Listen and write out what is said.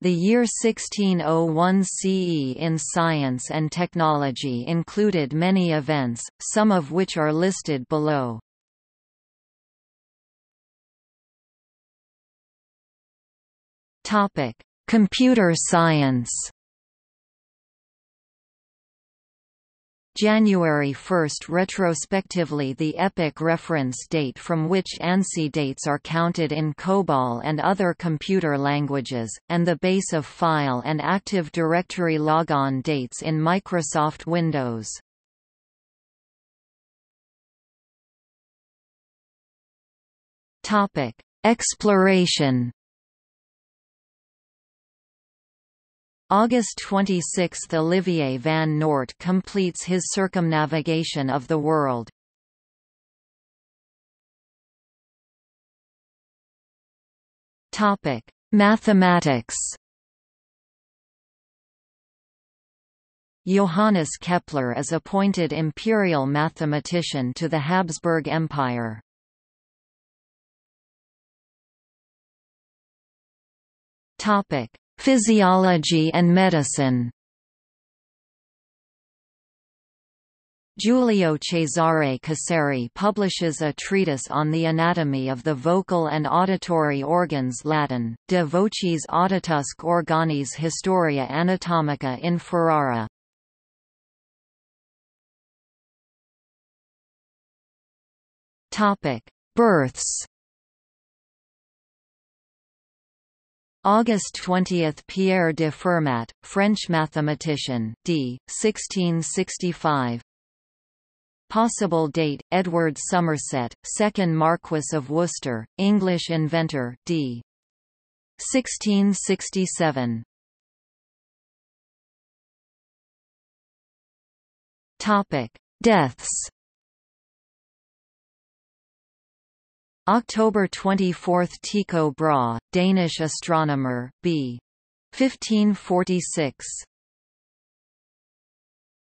The year 1601 CE in science and technology included many events, some of which are listed below. Computer science. January 1 retrospectively the epoch reference date from which ANSI dates are counted in COBOL and other computer languages, and the base of file and Active Directory logon dates in Microsoft Windows. Exploration August 26 – Olivier van Noort completes his circumnavigation of the world. Mathematics Johannes Kepler is appointed imperial mathematician to the Habsburg Empire. Topic: Physiology and medicine Giulio Cesare Casseri publishes a treatise on the anatomy of the vocal and auditory organs Latin, De Vocis Auditusque Organis Historia Anatomica in Ferrara. Births August 20 – Pierre de Fermat, French mathematician d. 1665 Possible date – Edward Somerset, 2nd Marquess of Worcester, English inventor d. 1667 Deaths October 24 – Tycho Brahe, Danish astronomer, b. 1546